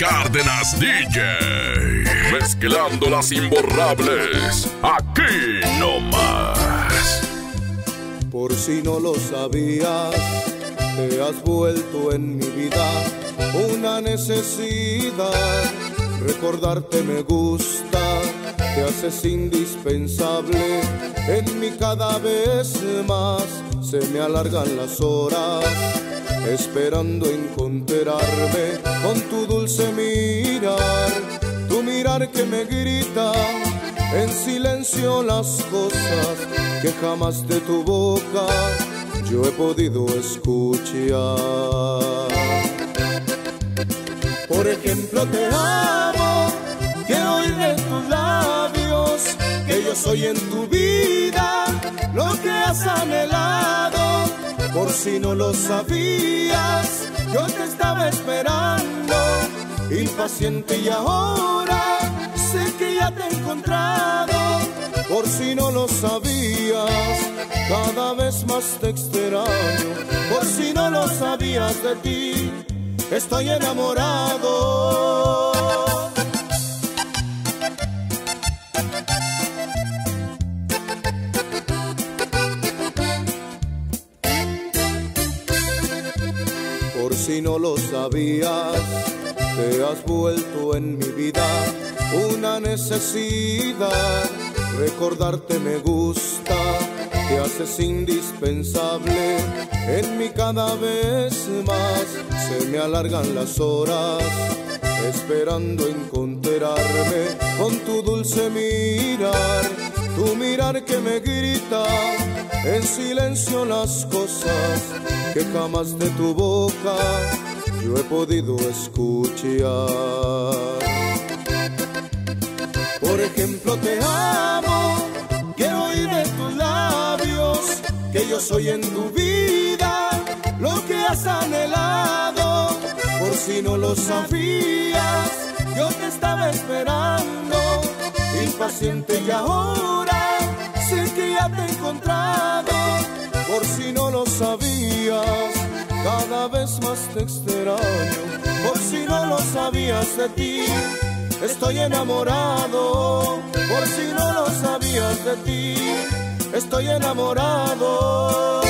Cárdenas DJ. Mezclando las imborrables. Aquí no más. Por si no lo sabías, te has vuelto en mi vida una necesidad. Recordarte me gusta, te haces indispensable. En mí cada vez más se me alargan las horas esperando encontrarme con tu dulce mirar, tu mirar que me grita en silencio las cosas que jamás de tu boca yo he podido escuchar. Por ejemplo, te amo, que oír de tus labios, que yo soy en tu vida lo que has anhelado por si no lo sabías, yo te estaba esperando, impaciente y ahora sé que ya te he encontrado. Por si no lo sabías, cada vez más te extraño. Por si no lo sabías de ti, estoy enamorado. Si no lo sabías, te has vuelto en mi vida una necesidad. Recordarte me gusta, te haces indispensable. En mí cada vez más se me alargan las horas, esperando encontrarme con tu dulce mirar, tu mirar que me grita en silencio las cosas que jamás de tu boca yo he podido escuchar. Por ejemplo, te amo, quiero oír de tus labios que yo soy en tu vida lo que has anhelado. Por si no lo sabías, yo te estaba esperando, impaciente y ahora te he encontrado por si no lo sabías, cada vez más te extraño, por si no lo sabías de ti, estoy enamorado, por si no lo sabías de ti, estoy enamorado.